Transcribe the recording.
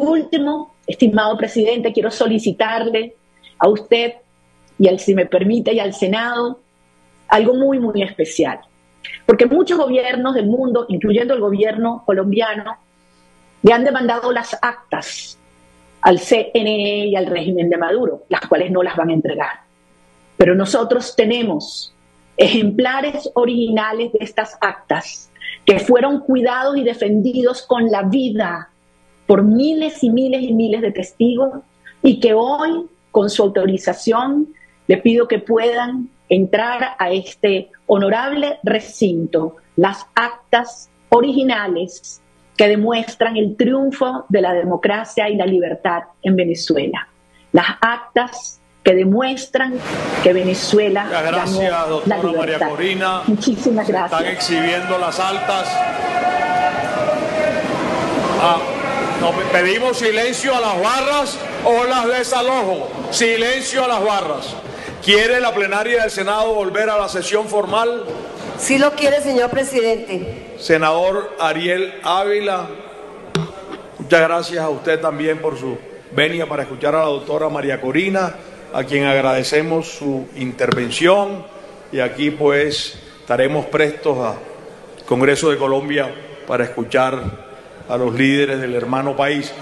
último, estimado presidente, quiero solicitarle a usted y al, si me permite, y al Senado algo muy, muy especial. Porque muchos gobiernos del mundo, incluyendo el gobierno colombiano, le han demandado las actas al CNE y al régimen de Maduro, las cuales no las van a entregar. Pero nosotros tenemos ejemplares originales de estas actas que fueron cuidados y defendidos con la vida por miles y miles y miles de testigos y que hoy, con su autorización, le pido que puedan entrar a este honorable recinto las actas originales que demuestran el triunfo de la democracia y la libertad en Venezuela. Las actas que demuestran que Venezuela gracias, ganó doctora la libertad. María Corina. Muchísimas gracias. Están exhibiendo las altas. Ah, no, pedimos silencio a las barras o las desalojo. Silencio a las barras. ¿Quiere la plenaria del Senado volver a la sesión formal? Sí lo quiere, señor presidente. Senador Ariel Ávila, muchas gracias a usted también por su venia para escuchar a la doctora María Corina, a quien agradecemos su intervención y aquí pues estaremos prestos a Congreso de Colombia para escuchar a los líderes del hermano país.